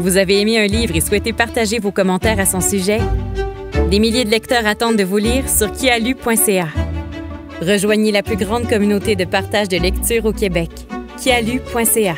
Vous avez aimé un livre et souhaitez partager vos commentaires à son sujet? Des milliers de lecteurs attendent de vous lire sur kialu.ca. Rejoignez la plus grande communauté de partage de lecture au Québec. kialu.ca.